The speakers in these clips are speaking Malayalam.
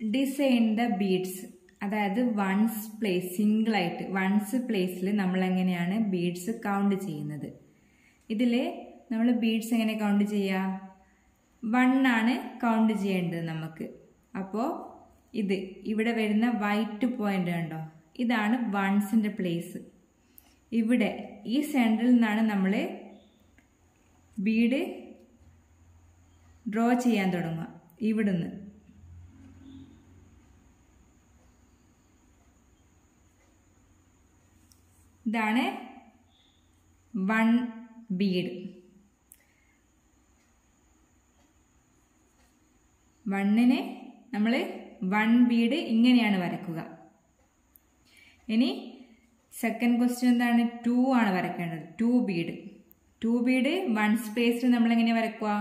ഡിസൈൻ ദ ബീഡ്സ് അതായത് വൺസ് പ്ലേസ് സിംഗിളായിട്ട് വൺസ് പ്ലേസിൽ നമ്മൾ എങ്ങനെയാണ് ബീഡ്സ് കൗണ്ട് ചെയ്യുന്നത്. ഇതിൽ നമ്മൾ ബീഡ്സ് എങ്ങനെ കൗണ്ട് ചെയ്യുക വൺ ആണ് കൗണ്ട് ചെയ്യേണ്ടത് നമുക്ക്. അപ്പോൾ ഇത് ഇവിടെ വരുന്ന വൈറ്റ് പോയിന്റ് കണ്ടോ? ഇതാണ് വൺസിന്റെ പ്ലേസ് ഇവിടെ ഈ സെന്ററിൽ നിന്നാണ് നമ്മൾ ബീഡ് ഡ്രോ ചെയ്യാൻ തുടങ്ങുക. ഇവിടുന്ന്. ഇതാണ് വൺ ബീഡ്. വണ്ണിന് നമ്മൾ വൺ ബീഡ് ഇങ്ങനെയാണ് വരക്കുക. ഇനി സെക്കൻഡ് ക്വസ്റ്റ്യൻ എന്താണ്? ടു ആണ് വരക്കേണ്ടത്. Two bead. Two bead one നമ്മൾ എങ്ങനെ വരക്കുക?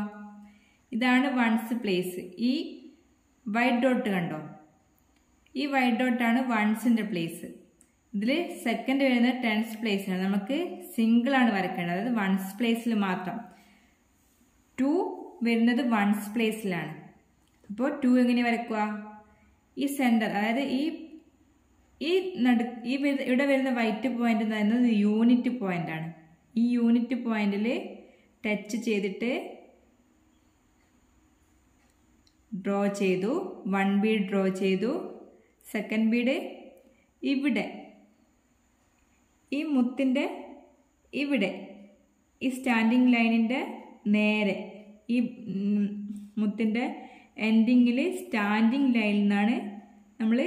ഇതാണ് വൺസ് പ്ലേസ് ഈ വൈറ്റ് ഡോട്ട് കണ്ടോ? ഈ വൈറ്റ് ഡോട്ടാണ് വൺസിന്റെ പ്ലേസ് ഇതിൽ സെക്കൻഡ് വരുന്നത് ടെൻസ് പ്ലേസിലാണ് നമുക്ക് സിംഗിൾ ആണ് വരയ്ക്കേണ്ടത് അതായത് വൺസ് പ്ലേസിൽ മാത്രം. ടു വരുന്നത് വൺസ് പ്ലേസിലാണ് അപ്പോൾ ടു എങ്ങനെ വരയ്ക്കുക ഈ സെന്റർ അതായത് ഈ ഈ നടു ഈ ഇവിടെ വരുന്ന വൈറ്റ് പോയിന്റ് എന്ന് പറയുന്നത് യൂണിറ്റ് പോയിന്റ് ആണ്. ഈ യൂണിറ്റ് പോയിന്റിൽ ടച്ച് ചെയ്തിട്ട് ഡ്രോ ചെയ്തു. വൺ ബീഡ് ഡ്രോ ചെയ്തു. സെക്കൻഡ് ബീഡ് ഇവിടെ ഈ മുത്തിന്റെ ഇവിടെ ഈ സ്റ്റാൻഡിങ് ലൈനിന്റെ നേരെ ഈ മുത്തിന്റെ എൻഡിങ്ങിൽ സ്റ്റാൻഡിങ് ലൈനിൽ നിന്നാണ് നമ്മൾ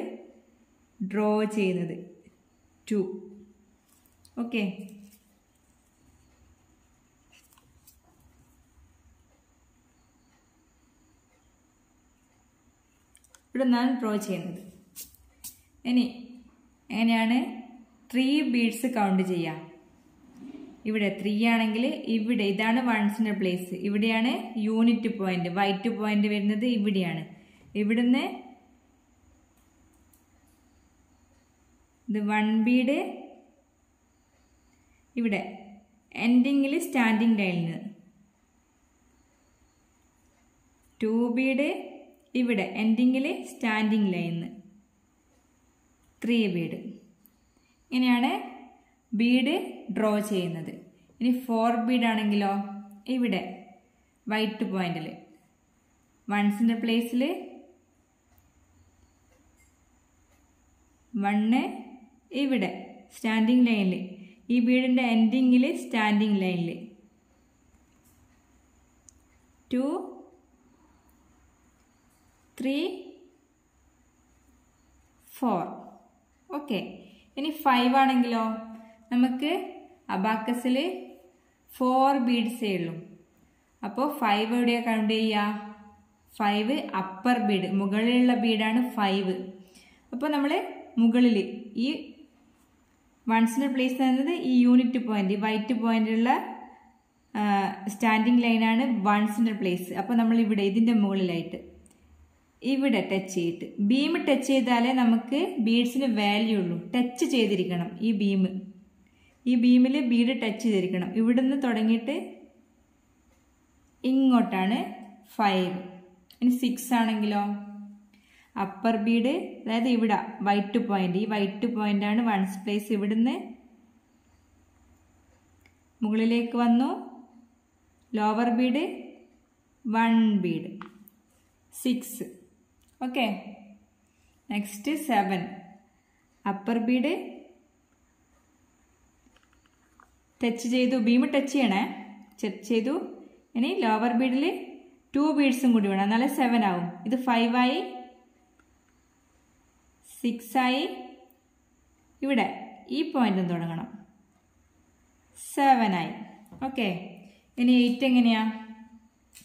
ഡ്രോ ചെയ്യുന്നത്. ടു ഓക്കെ ഇവിടെ നിന്നാണ് ഡ്രോ ചെയ്യുന്നത്. ഇനി എങ്ങനെയാണ് ത്രീ ബീഡ്സ് കൗണ്ട് ചെയ്യാം. ഇവിടെ ത്രീ ആണെങ്കിൽ ഇവിടെ ഇതാണ് വൺസിന്റെ പ്ലേസ് ഇവിടെയാണ് യൂണിറ്റ് പോയിന്റ് വൈറ്റ് പോയിന്റ് വരുന്നത് ഇവിടെയാണ്. ഇവിടുന്ന് ഇത് വൺ ബീഡ് ഇവിടെ എൻഡിങ്ങിൽ സ്റ്റാൻഡിങ് ലൈനിൽ ടു ബീഡ് ഇവിടെ എൻഡിങ്ങിൽ സ്റ്റാൻഡിങ് ലൈനിൽ ത്രീ ബീഡ് ഇങ്ങനെയാണ് ബീഡ് ഡ്രോ ചെയ്യുന്നത്. ഇനി ഫോർ ബീഡ് ആണെങ്കിലോ? ഇവിടെ. വൈറ്റ് പോയിന്റിൽ വൺസിന്റെ പ്ലേസിൽ വണ്ണ് ഇവിടെ. സ്റ്റാൻഡിങ് ലൈനിൽ ഈ ബീഡിന്റെ എൻഡിങ്ങിൽ സ്റ്റാൻഡിങ് ലൈനിൽ ടു ത്രീ ഫോർ ഓക്കെ ഇനി ഫൈവ് ആണെങ്കിലോ? നമുക്ക് അബാക്കസിൽ ഫോർ ബീഡ്സേ ഉള്ളൂ. അപ്പോൾ ഫൈവ് എവിടെയാണ് കൗണ്ട് ചെയ്യുക? ഫൈവ് അപ്പർ ബീഡ് മുകളിലുള്ള ബീഡാണ് ഫൈവ് അപ്പോൾ നമ്മൾ മുകളിൽ ഈ വൺസിന്റെ പ്ലേസ് എന്നത് ഈ യൂണിറ്റ് പോയിന്റ് വൈറ്റ് പോയിന്റുള്ള സ്റ്റാൻഡിങ് ലൈനാണ് വൺസിന്റെ പ്ലേസ് അപ്പോൾ നമ്മൾ ഇവിടെ ഇതിന്റെ മുകളിലായിട്ട്. ഇവിടെ ടച്ച് ചെയ്തിട്ട്. ബീം ടച്ച് ചെയ്താലേ നമുക്ക് ബീഡ്സിന് വാല്യൂ ഉള്ളൂ. ടച്ച് ചെയ്തിരിക്കണം ഈ ബീം ഈ ബീമിൽ ബീഡ് ടച്ച് ചെയ്തിരിക്കണം. ഇവിടുന്ന് തുടങ്ങിയിട്ട് ഇങ്ങോട്ടാണ് ഫൈവ് ഇനി സിക്സ് ആണെങ്കിലോ? അപ്പർ ബീഡ് അതായത് ഇവിടെ വൈറ്റ് പോയിന്റ് ഈ വൈറ്റ് പോയിന്റ് ആണ് വൺസ് പ്ലേസ് ഇവിടുന്ന് മുകളിലേക്ക് വന്നു. Lower bead one bead six okay next seven upper bead touch ചെയ്തു ബീം ടച്ച് ചെയ്യണേ. ടച്ച് ചെയ്തു. ഇനി ലോവർ ബീഡിൽ ടു ബീഡ്സും കൂടി വേണം. എന്നാലേ സെവൻ ആവും. ഇത് ഫൈവ് ആയി സിക്സ് ആയി. ഇവിടെ ഈ പോയിന്റും തുടങ്ങണം. ആയി. ഓക്കെ ഇനി എയ്റ്റ് എങ്ങനെയാ?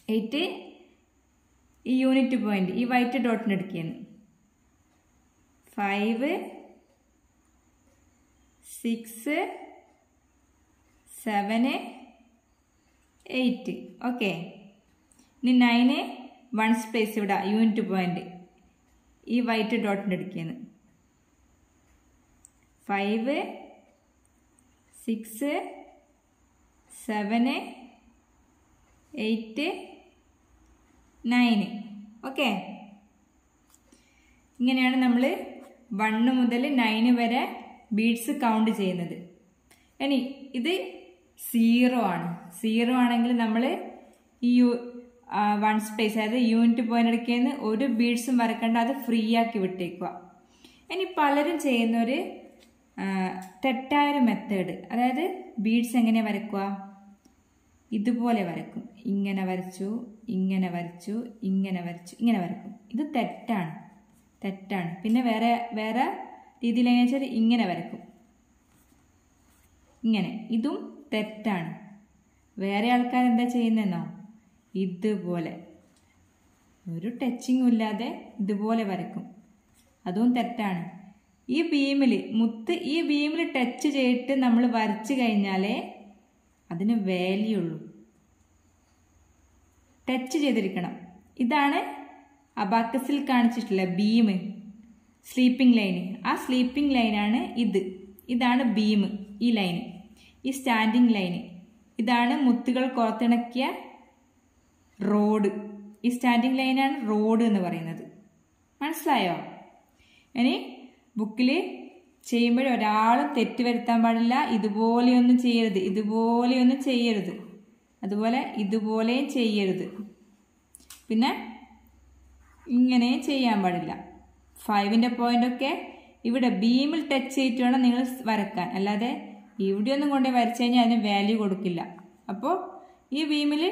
എയ്റ്റ് ഈ യൂണിറ്റ് പോയിന്റ് ഈ വൈറ്റ് ഡോട്ടിന് എടുക്കുകയാണ്. Five six seven eight okay ഇനി നയന് വൺ സ്പേസ് ഇവിടെ യൂണിറ്റ് പോയിന്റ് ഈ വൈറ്റ് ഡോട്ടിന്റെ എടുക്കുകയാണ്. Five six seven eight nine. Okay? ഇങ്ങനെയാണ് നമ്മൾ വണ്ണ് മുതൽ നയന് വരെ ബീഡ്സ് കൗണ്ട് ചെയ്യുന്നത്. ഇനി ഇത് സീറോ ആണ്. സീറോ ആണെങ്കിൽ നമ്മൾ ഈ വൺ സ്പേസ് അതായത് യൂണിറ്റ് പോയിന്റ് എടുക്കുന്ന ഒരു ബീഡ്സും വരക്കേണ്ട അത് ഫ്രീ ആക്കി വിട്ടേക്കുക ഇനി പലരും ചെയ്യുന്ന ഒരു ആ, തെറ്റായൊരു മെത്തേഡ് അതായത് ബീഡ്സ് എങ്ങനെ വരക്കുക ഇതുപോലെ വരക്കും. ഇങ്ങനെ വരച്ചു ഇങ്ങനെ വരച്ചു ഇങ്ങനെ വരച്ചു ഇങ്ങനെ വരക്കും. ഇത് തെറ്റാണ്. തെറ്റാണ്. പിന്നെ വേറെ വേറെ രീതിയിൽ എങ്ങനെ വെച്ചാൽ ഇങ്ങനെ വരക്കും. ഇങ്ങനെ. ഇതും തെറ്റാണ്. വേറെ ആൾക്കാർ എന്താ ചെയ്യുന്നതെന്നോ? ഇതുപോലെ. ഒരു ടച്ചിങ്ങും ഇല്ലാതെ ഇതുപോലെ വരക്കും. അതും തെറ്റാണ്. ഈ ബീമിൽ മുത്ത് ഈ ബീമിൽ ടച്ച് ചെയ്തിട്ട് നമ്മൾ വരച്ചു കഴിഞ്ഞാലേ അതിന് വാല്യൂ ഉള്ളൂ. ടച്ച് ചെയ്തിരിക്കണം. ഇതാണ് അബാക്കസിൽ കാണിച്ചിട്ടുള്ള ബീം. Sleeping line. ആ സ്ലീപ്പിംഗ് ലൈനാണ് ഇത്. ഇതാണ് ബീം ഈ ലൈന്. ഈ സ്റ്റാൻഡിംഗ് ലൈന്. ഇതാണ് മുത്തുകൾ കോർത്തിണക്കിയ റോഡ്. ഈ സ്റ്റാൻഡിംഗ് ലൈനാണ് റോഡ് എന്ന് പറയുന്നത്. മനസ്സിലായോ? ഇനി ബുക്കിൽ ചെയ്യുമ്പോൾ ഒരാളും തെറ്റ് വരുത്താൻ പാടില്ല. ഇതുപോലെയൊന്നും ചെയ്യരുത്. ഇതുപോലെയൊന്നും ചെയ്യരുത്. അതുപോലെ ഇതുപോലെയും ചെയ്യരുത്. പിന്നെ ഇങ്ങനെ ചെയ്യാൻ പാടില്ല. ഫൈവിന്റെ പോയിന്റൊക്കെ ഇവിടെ ബീമിൽ ടച്ച് ചെയ്തിട്ട് വേണം നിങ്ങൾ വരക്കാൻ അല്ലാതെ ഇവിടെ ഒന്നും കൊണ്ടുപോയി വരച്ചു കഴിഞ്ഞാൽ അതിന് വാല്യൂ കൊടുക്കില്ല. അപ്പോൾ ഈ ബീമിൽ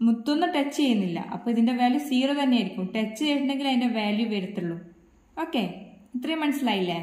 മുത്തൊന്നും ടച്ച് ചെയ്യുന്നില്ല. അപ്പോൾ ഇതിന്റെ വാല്യൂ സീറോ തന്നെ ആയിരിക്കും ടച്ച് ചെയ്തിട്ടുണ്ടെങ്കിൽ അതിന്റെ വാല്യൂ വരത്തുള്ളൂ. ഓക്കെ ഇത്രയും മനസ്സിലായില്ലേ?